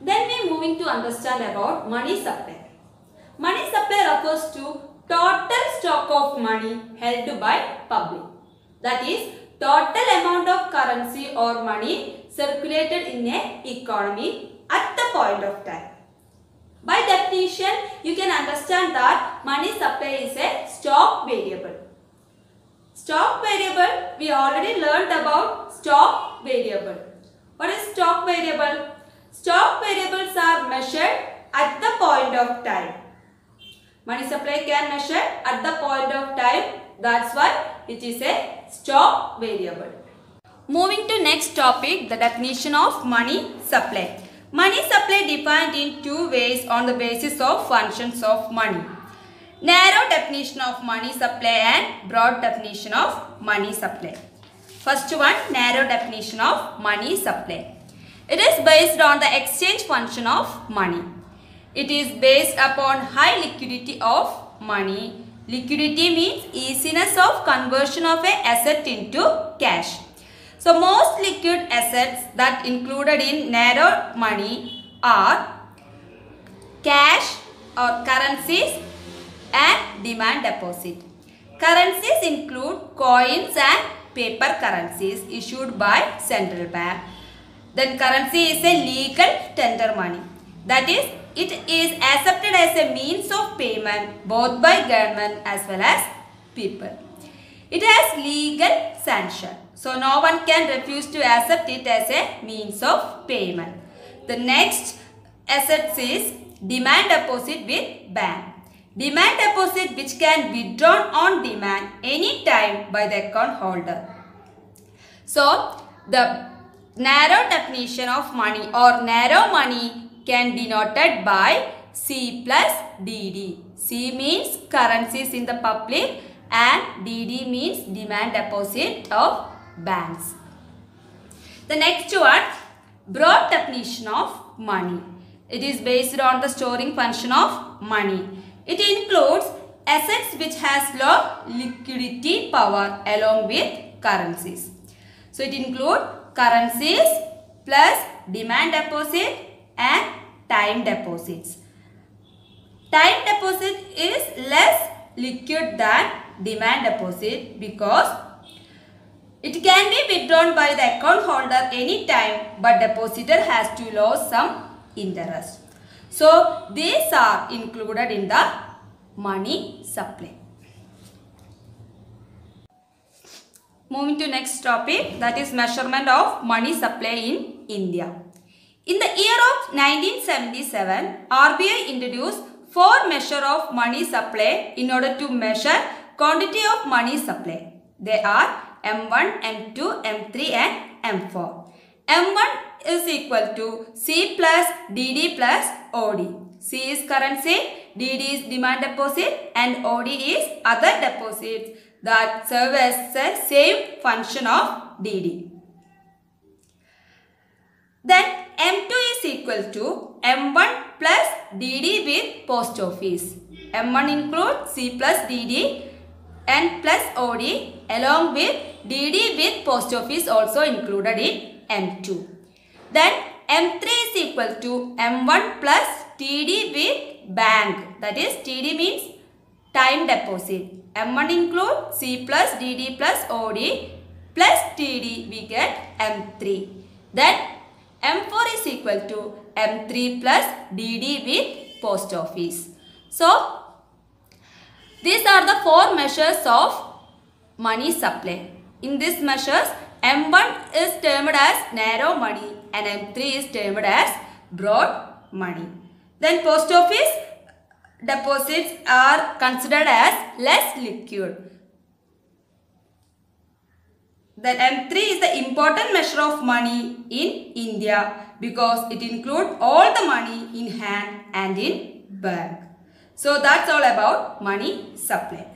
Then we are moving to understand about money supply. Money supply refers to total stock of money held by public. That is total amount of currency or money circulated in a economy at the point of time. By definition, you can understand that money supply is a stock variable. Stock variable, we already learned about stock variable. What is stock variable? Stock variables are measured at the point of time. Money supply can measure at the point of time. That's why it is a stock variable. Moving to next topic, the definition of money supply. Money supply defined in two ways on the basis of functions of money. Narrow definition of money supply and broad definition of money supply. First one, narrow definition of money supply. It is based on the exchange function of money. It is based upon high liquidity of money. Liquidity means easiness of conversion of a asset into cash. So most liquid assets that included in narrow money are cash or currencies and demand deposit. Currencies include coins and paper currencies issued by central bank. Then currency is a legal tender money. That is, it is accepted as a means of payment both by government as well as people. It has legal sanction. So no one can refuse to accept it as a means of payment. The next assets is demand deposit with bank. Demand deposit which can be withdrawn on demand any time by the account holder. So the narrow definition of money or narrow money can be noted by C plus DD. C means currencies in the public and DD means demand deposit of banks. The next one, broad definition of money. It is based on the storing function of money. It includes assets which has low liquidity power along with currencies. So it includes currencies plus demand deposit and time deposits. Time deposit is less liquid than demand deposit because it can be withdrawn by the account holder anytime but depositor has to lose some interest. So these are included in the money supply. Moving to next topic that is measurement of money supply in India. In the year of 1977, RBI introduced four measure of money supply in order to measure quantity of money supply. They are M1, M2, M3 and M4. M1 is equal to C plus DD plus OD. C is currency, DD is demand deposit and OD is other deposits that serve as the same function of DD. Then M2 is equal to M1 plus DD with post office. M1 includes C plus DD and plus OD along with DD with post office also included in M2. Then M3 is equal to M1 plus TD with bank. That is TD means time deposit. M1 include C plus DD plus OD plus TD we get M3. Then M4 is equal to M3 plus DD with post office. So these are the four measures of money supply. In these measures M1 is termed as narrow money and M3 is termed as broad money. Then post office deposits are considered as less liquid. Then M3 is the important measure of money in India because it includes all the money in hand and in bank. So that's all about money supply.